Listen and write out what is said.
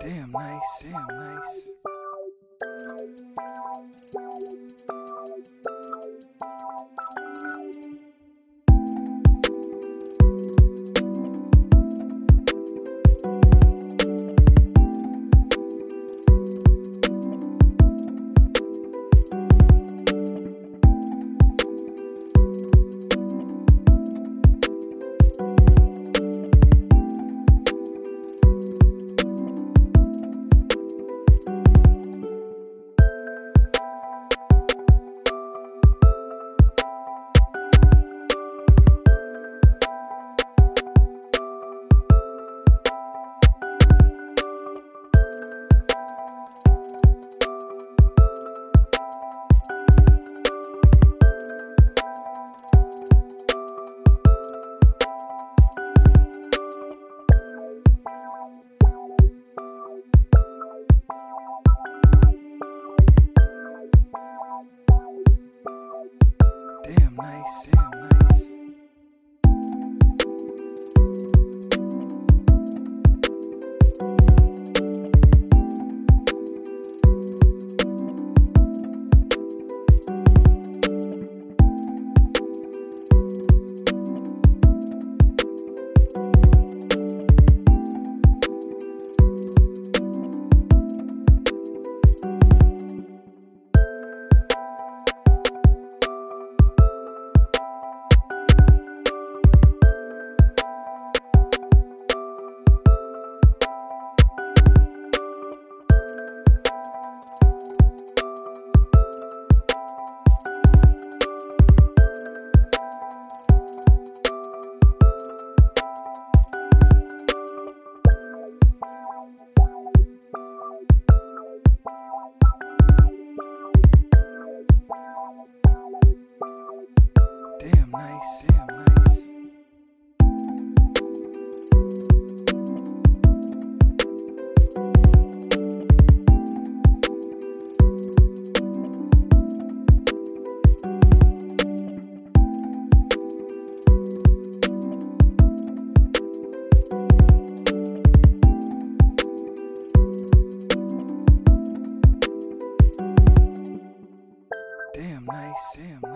Damn nice, damn nice. Nice, damn nice. Damn nice, damn nice. Damn nice, damn.